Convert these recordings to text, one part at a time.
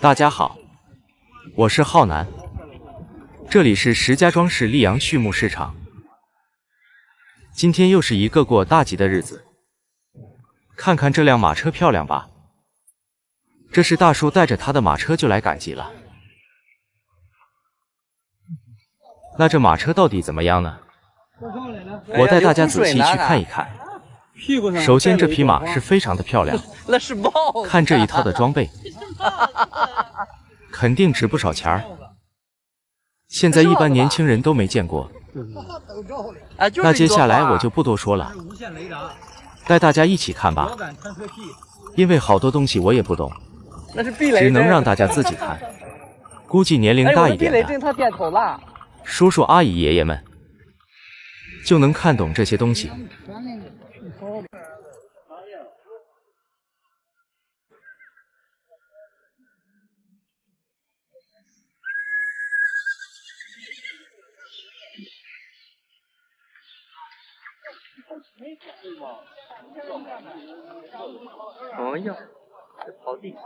大家好，我是浩南，这里是石家庄市溧阳畜牧市场。今天又是一个过大吉的日子，看看这辆马车漂亮吧？这是大叔带着他的马车就来赶集了。那这马车到底怎么样呢？我带大家仔细去看一看。首先，这匹马是非常的漂亮，那是豹。看这一套的装备，肯定值不少钱儿。现在一般年轻人都没见过。那接下来我就不多说了，带大家一起看吧。因为好多东西我也不懂，只能让大家自己看。估计年龄大一点的，叔叔阿姨爷爷们就能看懂这些东西。哎呀，这刨地。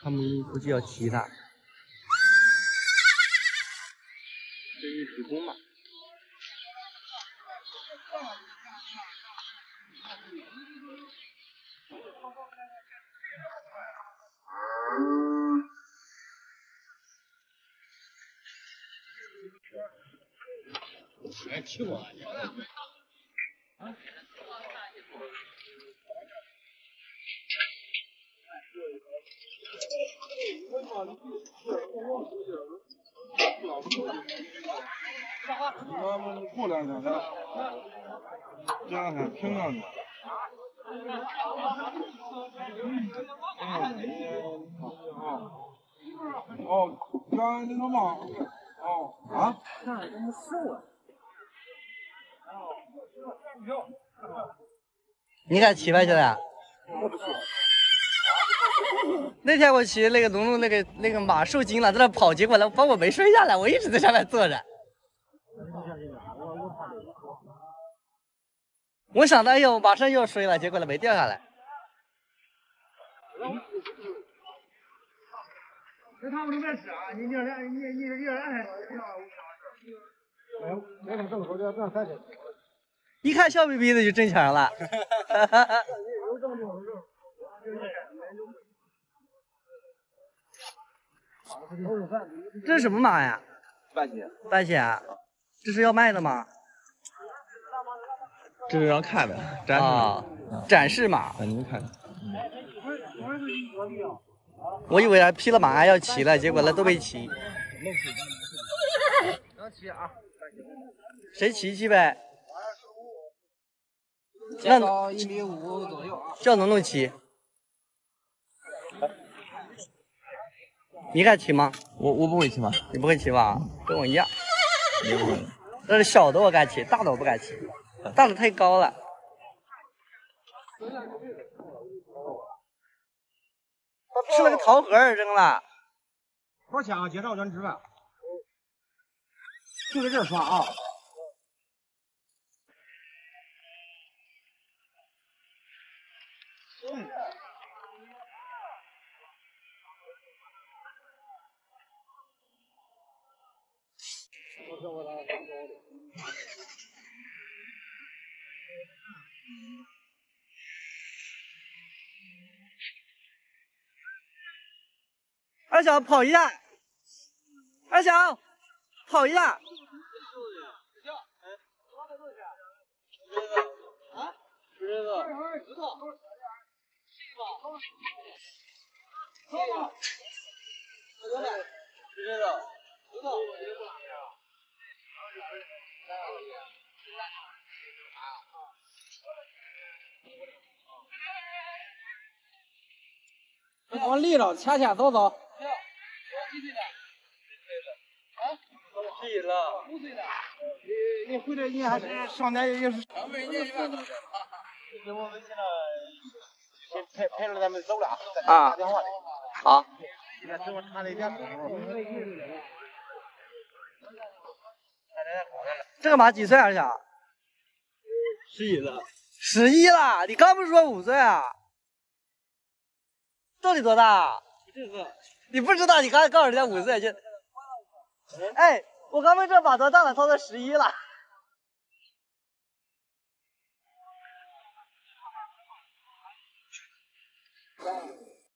他们估计要骑它，这一职工嘛。来骑我！啊！我们过两天来，这两天平上去。哦，刚那个嘛，哦啊？看怎么瘦啊？你敢骑吧，兄弟？我不骑。那天我骑那个龙龙那个那个马受惊了，在那跑，结果呢把我没摔下来，我一直在上面坐着。我想到哎呦，马上又要摔了，结果呢没掉下来。这他们都别吃啊！你你俩你你你俩还吃啊？没有，没看这么好的，不让三千。一看笑眯眯的就挣钱了。这是什么马呀？半血。半血，这是要卖的吗？这是让看的，展示。展示马。让你们看。我以为他披了马要骑了，结果那都没骑。能骑啊？谁骑骑呗？身高一米五左右啊，这能弄骑。你敢骑吗？我我不会骑吗？你不会骑吧？跟我一样。也不会。那是小的我敢骑，大的我不敢骑，大的太高了。吃了个桃核扔了。多少钱啊？介绍人吃饭。就在这儿刷啊。二小跑一下，二小跑一下。知道，知往里了，前前走走。几岁了？啊？几岁了？五岁了。你你回来你还是上哪也是？上半年一万多。我们现在先排排着咱们走了，啊。打电话的。好。等我查那点这个马几岁啊小？十一了。十一了？你刚不是说五岁啊？到底多大？这个你不知道？你刚才告诉人家五岁就。哎，我刚问这马多大了，他说十一了。